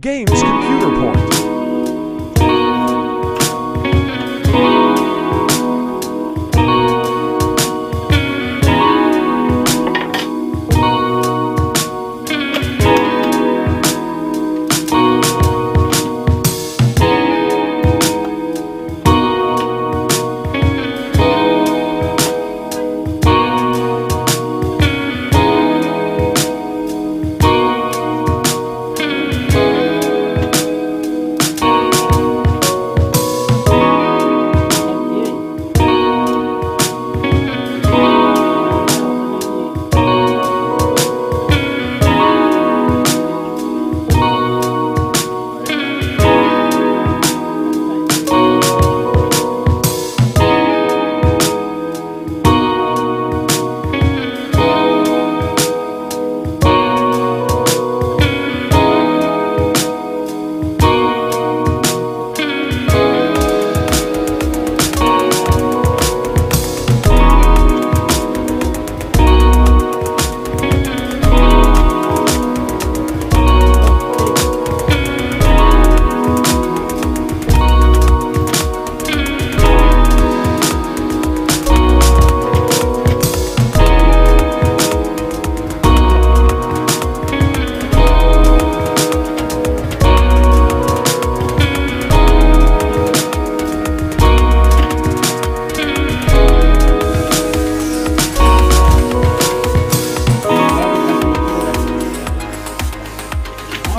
Games Computer Point.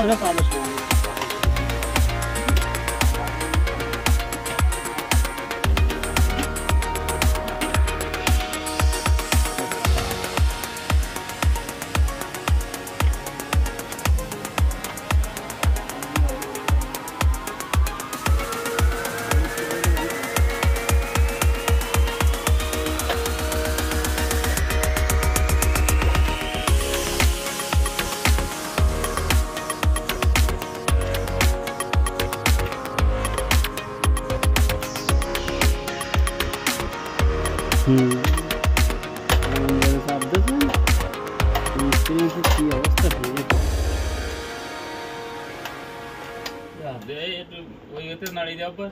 ভালো পাবো কি অবস্থা হয়ে গেছে ওই হতে নাড়ি যাবার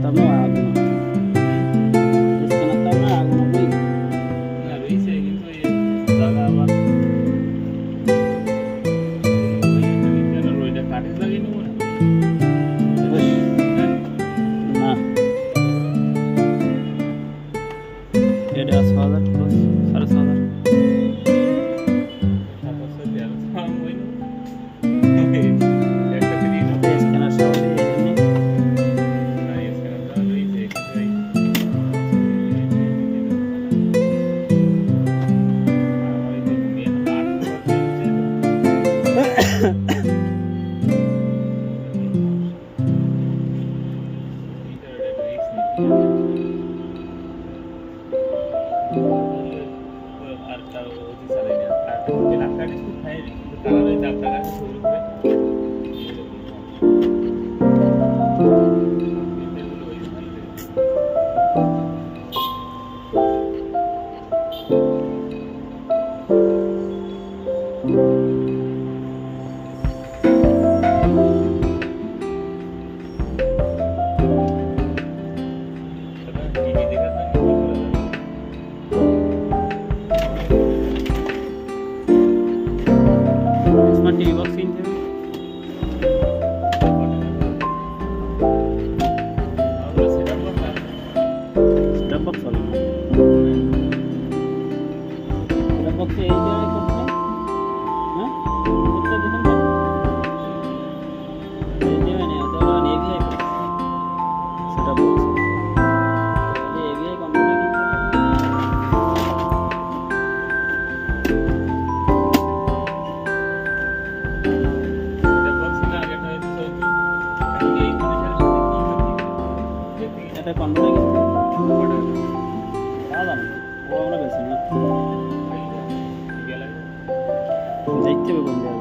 tá no ar, mano. Kalau di sana ini, kalau di sana ini, kalau di sana ini, kalau di di sana এটা কন্ট্রোলে কিনতে হবে আলাদা না ও আমরা বেশি না দেখতে হবে কোন জায়গায়